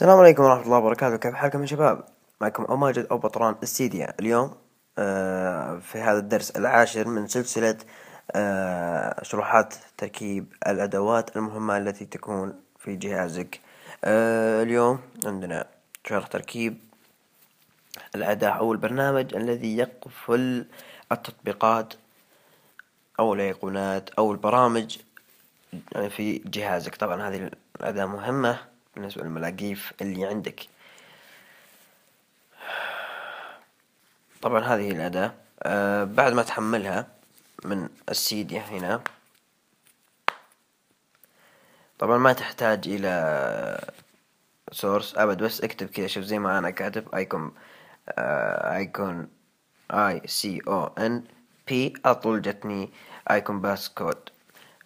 السلام عليكم ورحمة الله وبركاته. كيف حالكم يا شباب؟ معكم أو ماجد أو بطران استيديا اليوم آه، في هذا الدرس العاشر من سلسلة آه، شروحات تركيب الأدوات المهمة التي تكون في جهازك. آه، اليوم عندنا شرح تركيب الأداة أو البرنامج الذي يقفل التطبيقات أو الأيقونات أو البرامج في جهازك. طبعا هذه الأداة مهمة. بالنسبة للملاقيف اللي عندك. طبعا هذه الأداة. آه بعد ما تحملها من ال Cydia هنا. طبعا ما تحتاج إلى source أبد بس اكتب كذا شوف زي ما أنا كاتب icon آه icon I C O N بي أطول جتني icon passcode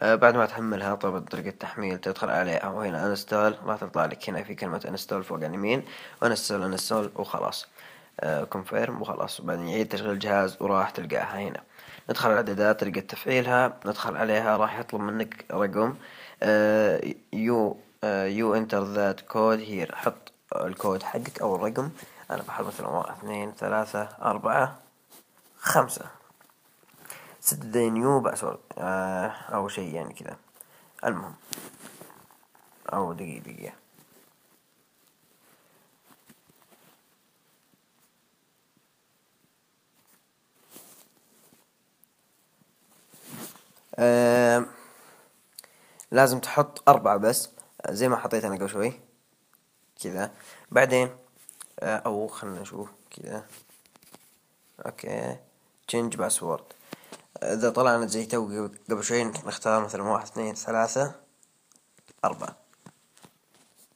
بعد ما تحملها طبعا طريقة التحميل تدخل عليها وهنا install راح تطلع لك هنا في كلمة install فوق اليمين install وخلاص. confirm آه، وخلاص. وبعدين يعيد تشغيل الجهاز وراح تلقاها هنا. ندخل على الاعدادات طريقة تفعيلها. ندخل عليها راح يطلب منك رقم. you you enter that code here حط الكود حقك أو الرقم. أنا بحط مثلا واحد اثنين ثلاثة أربعة خمسة. ست نيو باسورد آه أو شيء يعني كذا. المهم. أو دقيقة دقيقة. آه لازم تحط أربعة بس. زي ما حطيت أنا قبل شوي. كذا. بعدين آه أو خلنا نشوف. كذا. OK. Change password. إذا طلعنا زي تو قبل شوي نختار مثلا واحد اثنين ثلاثة أربعة.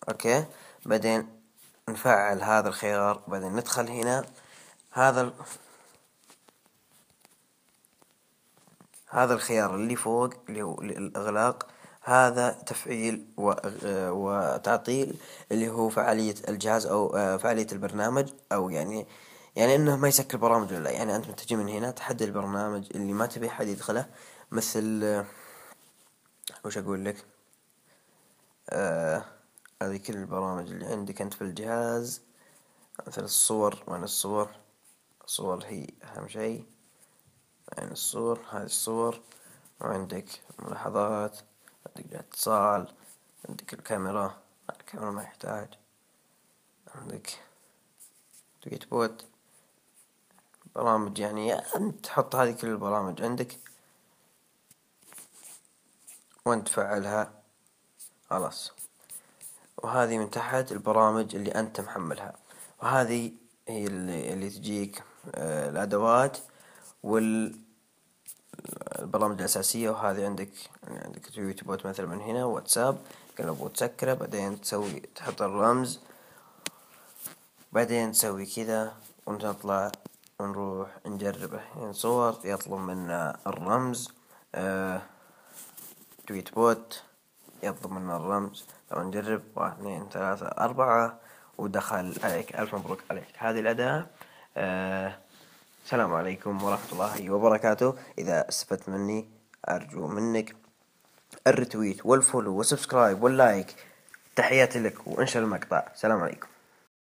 OK؟ بعدين نفعل هذا الخيار وبعدين ندخل هنا. هذا ال... هذا الخيار اللي فوق اللي هو الإغلاق. هذا تفعيل و... وتعطيل اللي هو فعالية الجهاز أو فعالية البرنامج أو يعني يعني إنه ما يسكر برامج ولا يعني أنت تجي من هنا تحدد البرنامج اللي ما تبي حد يدخله مثل وش أقول لك؟ آه هذه كل البرامج اللي عندك. أنت في الجهاز مثل الصور وين الصور؟ الصور هي أهم شيء. وين الصور؟ هذه الصور. وعندك ملاحظات عندك اتصال عندك الكاميرا. الكاميرا ما يحتاج. عندك تويت بوت. برامج يعني أنت تحط هذه كل البرامج عندك وأنت تفعلها. خلاص. وهذه من تحت البرامج اللي أنت محملها. وهذه هي اللي, اللي تجيك آه الأدوات والبرامج الأساسية. وهذه عندك يعني عندك بوت مثلا من هنا واتساب. قلب تسكرة. بعدين تسوي تحط الرمز. بعدين تسوي كذا. ونطلع ونروح نجربه يعني صور. يطلب منا الرمز آه تويت بوت. يطلب منا الرمز. طبعا نجرب. واحد اثنين ثلاثة أربعة. ودخل عليك. ألف مبروك عليك. هذه الأداة آه السلام عليكم ورحمة الله وبركاته. إذا استفدت مني أرجو منك الريتويت والفولو والسبسكرايب واللايك. تحياتي لك وانشر المقطع. السلام عليكم.